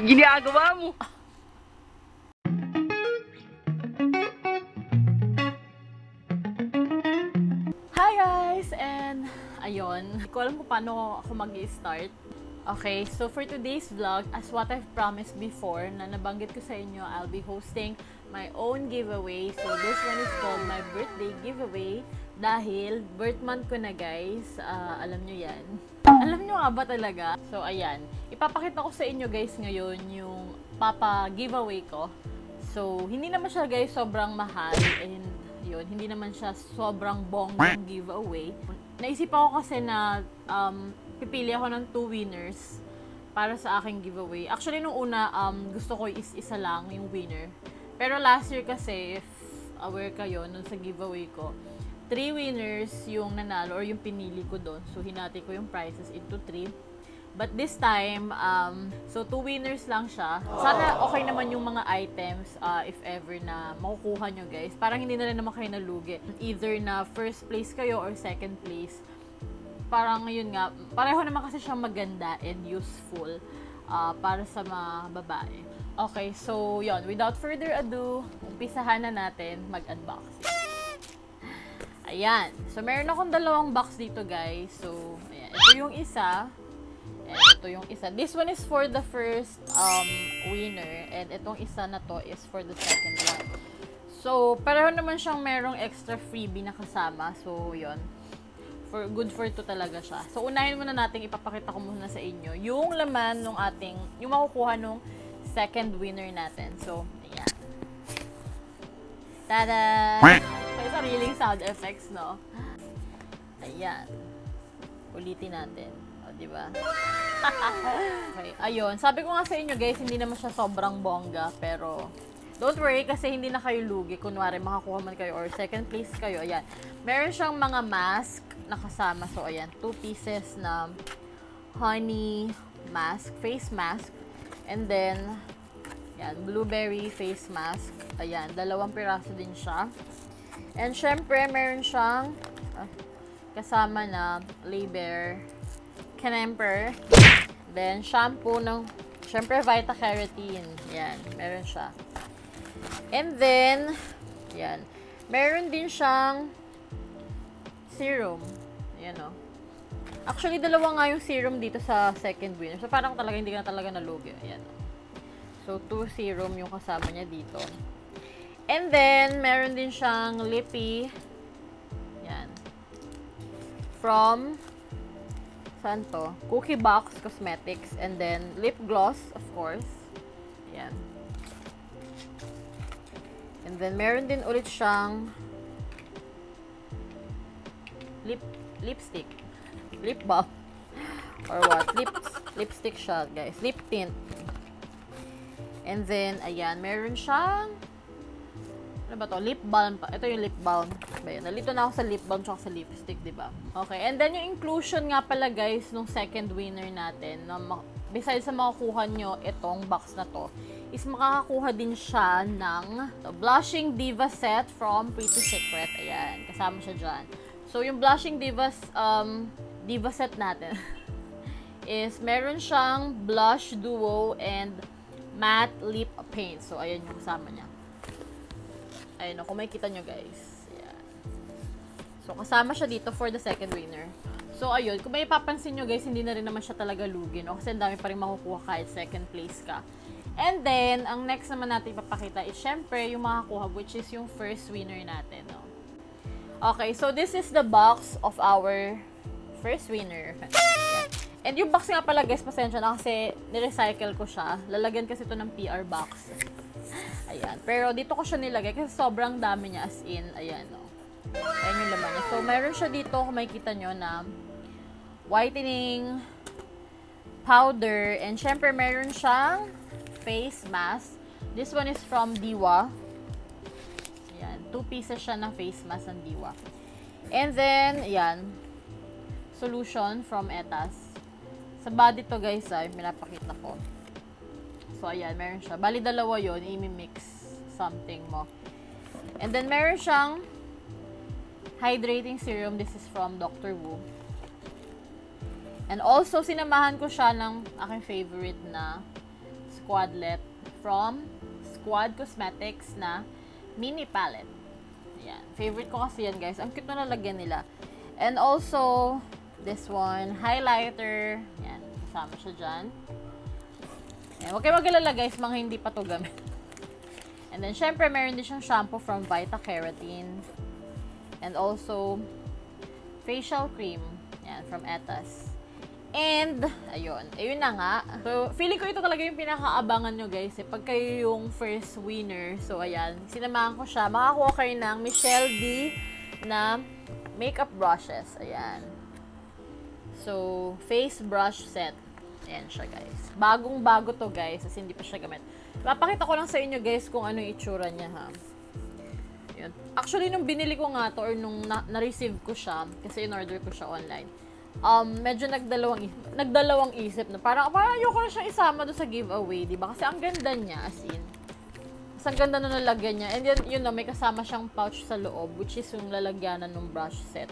ginagawa mo? Hi guys! And ayun, hindi ko alam kung paano ako mag-start. Okay, so for today's vlog, as what I've promised before, na nabanggit ko sa inyo, I'll be hosting my own giveaway. So this one is called my birthday giveaway dahil birth month ko na guys. Ah, alam nyo yan. Alam nyo nga ba talaga? So ayan, ipapakita ko sa inyo guys ngayon yung papa giveaway ko. So, hindi naman siya guys sobrang mahal and yun, hindi naman siya sobrang bonggang giveaway. Naisip ako kasi na um, pipili ako ng two winners para sa aking giveaway. Actually, nung una, um, gusto ko is isa lang yung winner. Pero last year kasi, if aware kayo, nung sa giveaway ko, three winners yung nanalo or yung pinili ko doon. So, hinati ko yung prizes into three. But this time, um, so two winners lang siya. Sana okay naman yung mga items uh, if ever na makukuha nyo guys. Parang hindi na rin naman kayo nalugi. Either na first place kayo or second place. Parang yun nga, pareho naman kasi siyang maganda and useful uh, para sa mga babae. Okay, so yon without further ado, umpisahan na natin mag-unboxing. Ayan. So, meron akong dalawang box dito, guys. So, ayan. Ito yung isa. And ito yung isa. This one is for the first um, winner. And itong isa na to is for the second one. So, pareho naman siyang merong extra freebie na kasama. So, yon for good for to talaga siya. So, unahin muna natin, ipapakita ko muna sa inyo yung laman ng ating, yung makukuha nung second winner natin. So, ayan. Tada! May sariling sound effects, no? Ayan. Ulitin natin. Di ba? okay, ayun. Sabi ko nga sa inyo, guys, hindi naman siya sobrang bongga, pero don't worry kasi hindi na kayo lugi. Kunwari, makakuha man kayo or second place kayo. Ayan. Meron siyang mga mask na kasama. So, ayan. Two pieces na honey mask, face mask. And then, yan, blueberry face mask. Ayan, dalawang piraso din siya. And syempre, meron siyang ah, kasama na Laber Canemper. Then, shampoo ng, syempre, Vita Keratin. Yan, meron siya. And then, yan, meron din siyang serum. Yan o. Actually, dalawa nga yung serum dito sa second winner. So, parang talaga hindi ka na talaga nalugi. Ayan. So, two serum yung kasama niya dito. And then, meron din siyang lippy. Yan. From, saan to? Cookie Box Cosmetics. And then, lip gloss, of course. Yan. And then, meron din ulit siyang lip lipstick. Lip balm. Or what? Lip, lipstick siya, guys. Lip tint. And then, ayan, meron siyang ano ba to? Lip balm pa. Ito yung lip balm. Ayan, nalito na ako sa lip balm tsaka sa lipstick, di ba? Okay, and then yung inclusion nga pala, guys, nung second winner natin, na besides sa makakuha nyo itong box na to, is makakakuha din siya ng the Blushing Diva set from Pretty Secret. Ayan, kasama siya dyan. So, yung Blushing Divas, um, Diva set natin is meron siyang blush duo and matte lip paint. So, ayan yung kasama niya. Ayun, kung makikita nyo guys. Ayan. So, kasama siya dito for the second winner. So, ayun. Kung may papansin nyo guys, hindi na rin naman siya talaga lugi, no? Kasi ang dami pa rin makukuha kahit second place ka. And then, ang next naman natin ipapakita is syempre yung makakuha, which is yung first winner natin, no? Okay, so this is the box of our first winner. Ayan. And yung box nga pala guys, pasensya na kasi nirecycle ko siya. Lalagyan kasi ito ng PR box. Ayan. Pero dito ko siya nilagay kasi sobrang dami niya as in. Ayan, no. Ayan yung laman niya. So, meron siya dito, kung makikita nyo, na whitening powder. And syempre, meron siyang face mask. This one is from Diwa. Ayan. Two pieces siya ng face mask ng Diwa. And then, ayan. Solution from Etas. Sa body to guys ay pinapakita ko. So ayan, meron siya. Bali dalawa yon i-mix something mo. And then meron siyang hydrating serum. This is from Dr. Wu. And also, sinamahan ko siya ng aking favorite na Squadlet from Squad Cosmetics na mini palette. Ayan. Favorite ko kasi yan, guys. Ang cute na lalagyan nila. And also, this one, highlighter. Ayan. Kasama siya dyan. Ayan. Huwag kayo magalala, guys, mga hindi pa to gamit. And then, syempre, meron din siyang shampoo from Vita Keratin. And also, facial cream. Yan, from Etas. And, ayun. Ayun na nga. So, feeling ko ito talaga yung pinakaabangan nyo, guys. Eh, pag kayo yung first winner. So, ayan. Sinamahan ko siya. Makakuha kayo ng Michelle D na makeup brushes. Ayan. So, face brush set. Ayan siya, guys. Bagong-bago to, guys. Kasi hindi pa siya gamit. Papakita ko lang sa inyo guys kung ano yung itsura niya ha. Yun. Actually, nung binili ko nga to or nung na-receive ko siya, kasi in-order ko siya online, um, medyo nagdalawang, nagdalawang isip na parang, parang ayoko na siyang isama doon sa giveaway, di ba? Kasi ang ganda niya, as in. Mas ang ganda na nalagyan niya. And then, yun na, may kasama siyang pouch sa loob, which is yung lalagyanan ng brush set.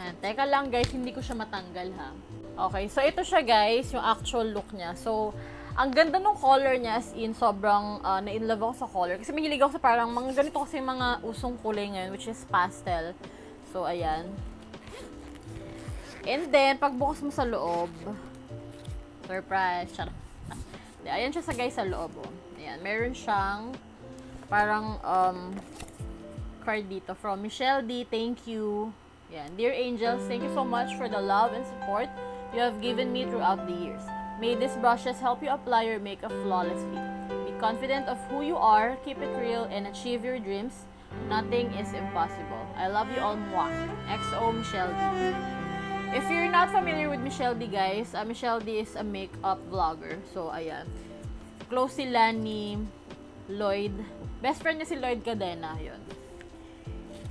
Yan. Teka lang guys, hindi ko siya matanggal ha. Okay, so ito siya guys, yung actual look niya. So, ang ganda ng color niya as in sobrang uh, na-inlove ako sa color. Kasi mahilig ako sa parang mga ganito kasi mga usong kulay ngayon which is pastel. So, ayan. And then, pagbukas mo sa loob, surprise, charot. Ayan siya sa guys sa loob. Oh. Ayan, meron siyang parang um, card dito from Michelle D. Thank you. Ayan, Dear Angels, thank you so much for the love and support you have given me throughout the years. May these brushes help you apply your makeup flawlessly. Be confident of who you are, keep it real, and achieve your dreams. Nothing is impossible. I love you all, moi. XO Michelle D. If you're not familiar with Michelle D, guys, uh, Michelle D is a makeup vlogger. So, ayan. Close sila ni Lloyd. Best friend niya si Lloyd Cadena. Yun.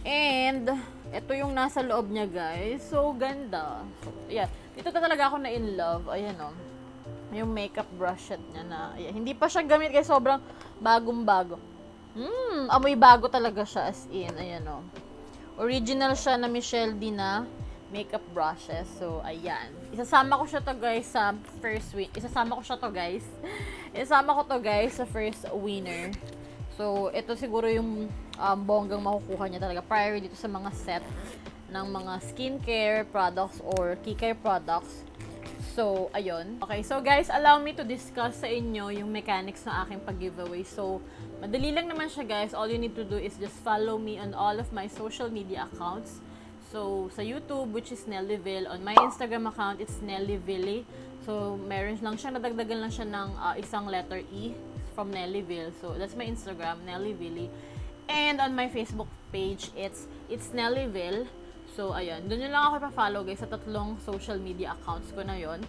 And, ito yung nasa loob niya, guys. So, ganda. So, yeah. Dito talaga ako na in love. Ayan, oh yung makeup brush set niya na, ayan, hindi pa siya gamit kaya sobrang bagong-bago. Hmm, amoy bago talaga siya as in, ayan o. Oh. Original siya na Michelle D na makeup brushes. So, ayan. Isasama ko siya to guys sa first win. Isasama ko siya to guys. Isasama ko to guys sa first winner. So, ito siguro yung um, bonggang makukuha niya talaga prior dito sa mga set ng mga skincare products or key products So, ayun. Okay, so guys, allow me to discuss sa inyo yung mechanics ng aking pag-giveaway. So, madali lang naman siya guys. All you need to do is just follow me on all of my social media accounts. So, sa YouTube, which is Nellyville. On my Instagram account, it's Nellyville. So, meron lang siya, nadagdagan lang siya ng uh, isang letter E from Nellyville. So, that's my Instagram, Nellyville. And on my Facebook page, it's it's Nellyville. So, ayan. Doon nyo lang ako pa-follow guys sa tatlong social media accounts ko na yon.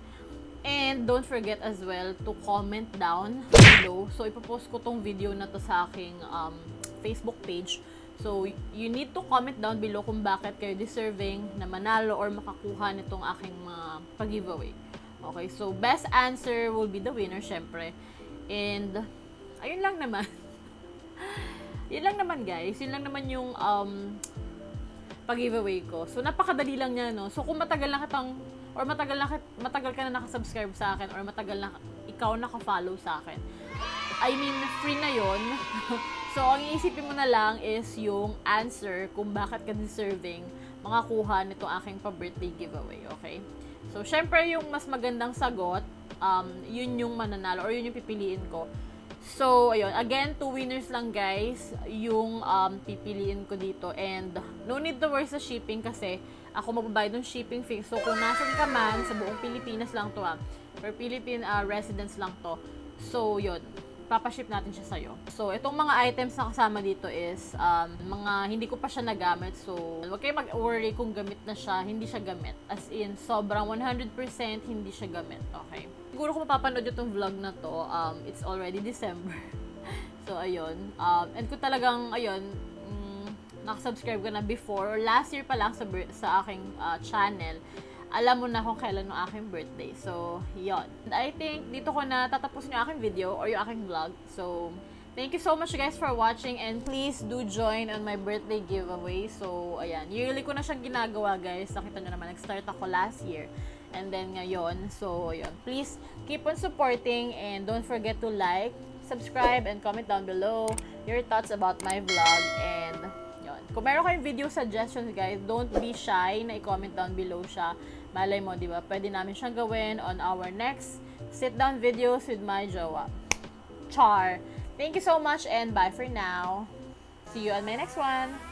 And don't forget as well to comment down below. So, ipopost ko tong video na to sa aking um, Facebook page. So, you need to comment down below kung bakit kayo deserving na manalo or makakuha nitong aking mga pag-giveaway. Okay, so best answer will be the winner, syempre. And, ayun lang naman. yun lang naman, guys. Yun lang naman yung um, pag-giveaway ko. So, napakadali lang niya, no? So, kung matagal na kitang, or matagal na, matagal ka na nakasubscribe sa akin, or matagal na ikaw naka-follow sa akin, I mean, free na yon So, ang iisipin mo na lang is yung answer kung bakit ka deserving makakuha nito aking pa-birthday giveaway, okay? So, syempre, yung mas magandang sagot, um, yun yung mananalo, or yun yung pipiliin ko. So, ayun. Again, two winners lang, guys, yung um, pipiliin ko dito. And, no need to worry sa shipping kasi ako magbabayad ng shipping fee. So, kung nasan ka man, sa buong Pilipinas lang to, ah. For Philippine uh, residents lang to. So, yun. Papaship natin siya sa'yo. So, itong mga items na kasama dito is um, mga hindi ko pa siya nagamit. So, huwag kayo mag-worry kung gamit na siya. Hindi siya gamit. As in, sobrang 100% hindi siya gamit. Okay? Siguro kung mapapanood itong vlog na to, um, it's already December. so, ayun. Um, and kung talagang, ayun, mm, nakasubscribe ka na before, or last year pa lang sa, sa aking uh, channel, alam mo na kung kailan yung aking birthday. So, yon. I think, dito ko na tatapusin yung aking video or yung aking vlog. So, Thank you so much guys for watching and please do join on my birthday giveaway. So, ayan. Yearly ko na siyang ginagawa guys. Nakita nyo naman, nag-start ako last year. And then ngayon, so, ayan. Please keep on supporting and don't forget to like, subscribe, and comment down below your thoughts about my vlog. And, yun. Kung meron kayong video suggestions guys, don't be shy na i-comment down below siya. Malay mo, di ba? Pwede namin siyang gawin on our next sit-down videos with my jowa. Char! Thank you so much and bye for now. See you on my next one.